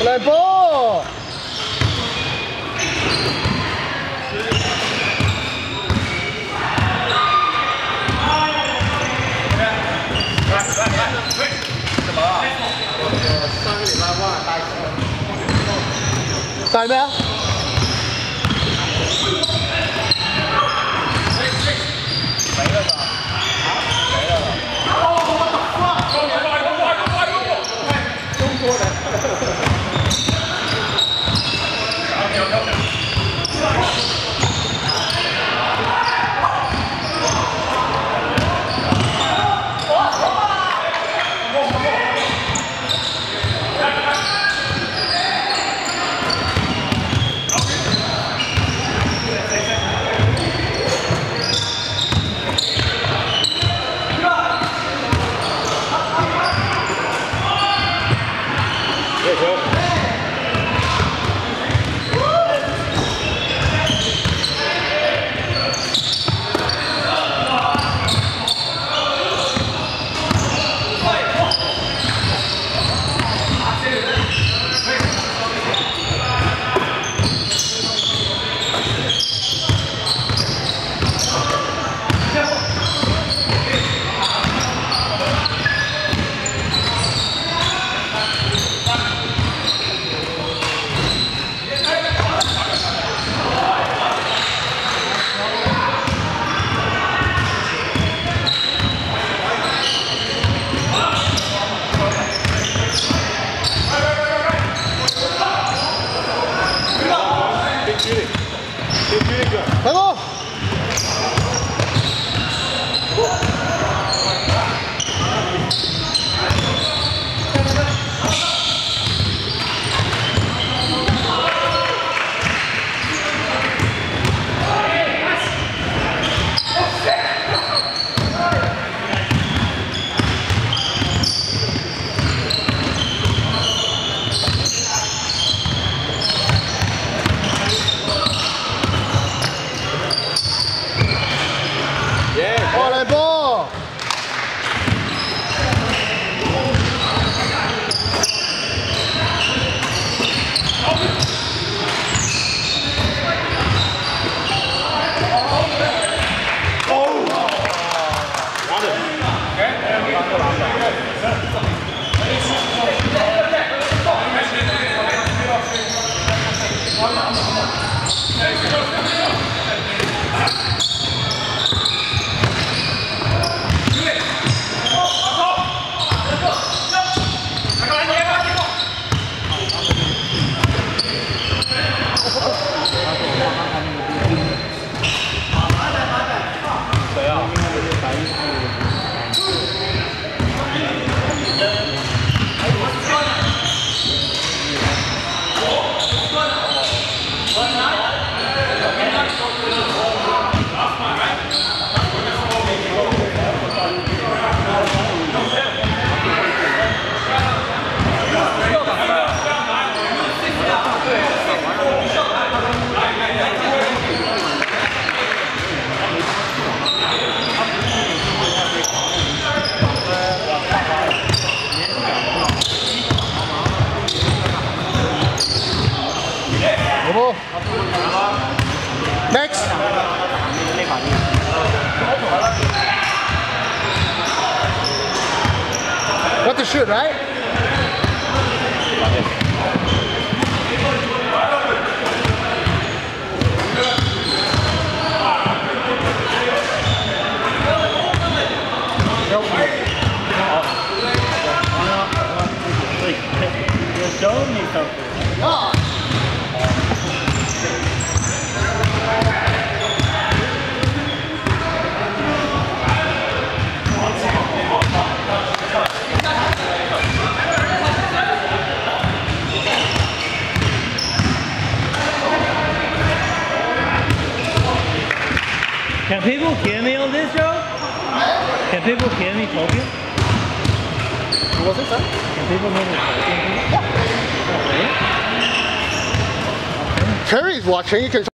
Play ball! Back, back, back. 带咩啊？Well 来喽！过 ？Next。What the shoot, right? You're showing me something. Can people hear me on this Joe? Can people hear me talking? What was it, sir? Can people hear me talking? Yeah. Okay. Terry's watching. You can.